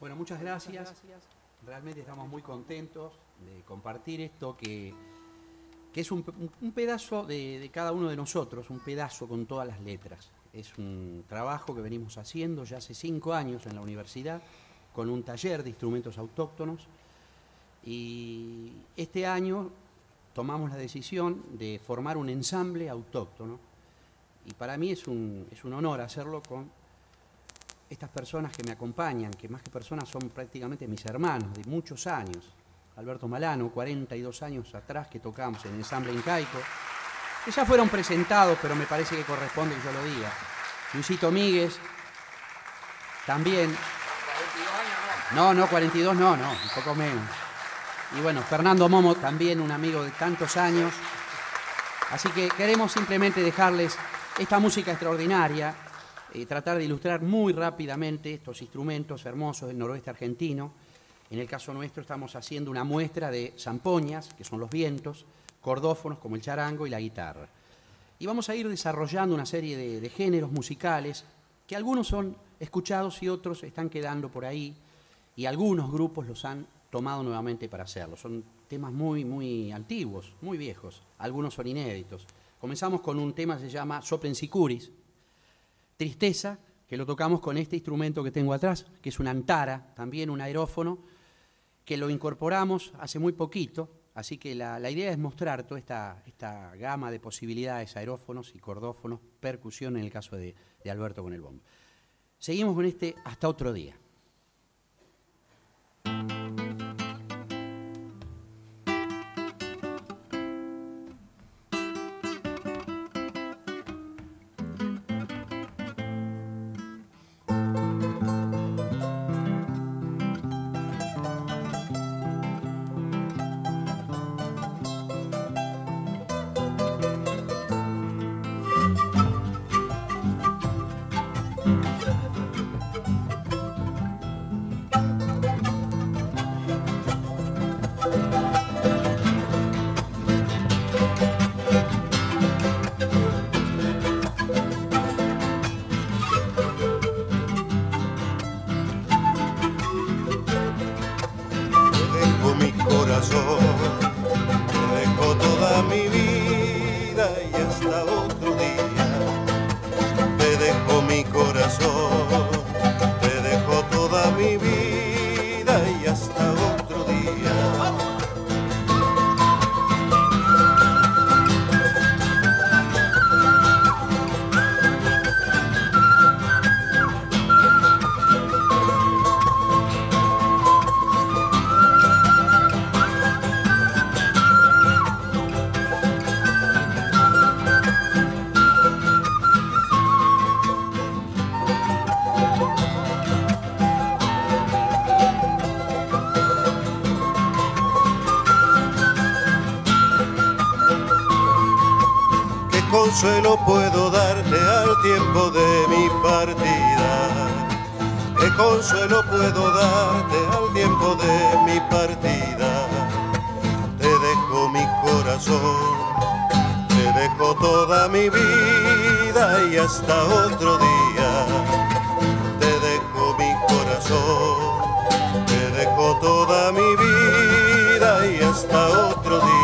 Bueno, muchas gracias. Realmente estamos muy contentos de compartir esto que, que es un, un pedazo de, de cada uno de nosotros, un pedazo con todas las letras. Es un trabajo que venimos haciendo ya hace cinco años en la universidad con un taller de instrumentos autóctonos y este año tomamos la decisión de formar un ensamble autóctono y para mí es un, es un honor hacerlo con estas personas que me acompañan, que más que personas son prácticamente mis hermanos de muchos años. Alberto Malano, 42 años atrás que tocamos en el ensamble incaico, que ya fueron presentados, pero me parece que corresponde que yo lo diga. Luisito Míguez, también. No, no, 42 no, no, un poco menos. Y bueno, Fernando Momo, también un amigo de tantos años. Así que queremos simplemente dejarles esta música extraordinaria, eh, tratar de ilustrar muy rápidamente estos instrumentos hermosos del noroeste argentino. En el caso nuestro estamos haciendo una muestra de zampoñas, que son los vientos, cordófonos como el charango y la guitarra. Y vamos a ir desarrollando una serie de, de géneros musicales que algunos son escuchados y otros están quedando por ahí y algunos grupos los han tomado nuevamente para hacerlo. Son temas muy, muy antiguos, muy viejos. Algunos son inéditos. Comenzamos con un tema que se llama Soplen Sicuris, Tristeza, que lo tocamos con este instrumento que tengo atrás, que es un antara, también un aerófono, que lo incorporamos hace muy poquito, así que la, la idea es mostrar toda esta, esta, gama de posibilidades, aerófonos y cordófonos, percusión en el caso de, de Alberto con el bombo. Seguimos con este hasta otro día. consuelo puedo darte al tiempo de mi partida? ¿Qué consuelo puedo darte al tiempo de mi partida? Te dejo mi corazón, te dejo toda mi vida y hasta otro día. Te dejo mi corazón, te dejo toda mi vida y hasta otro día.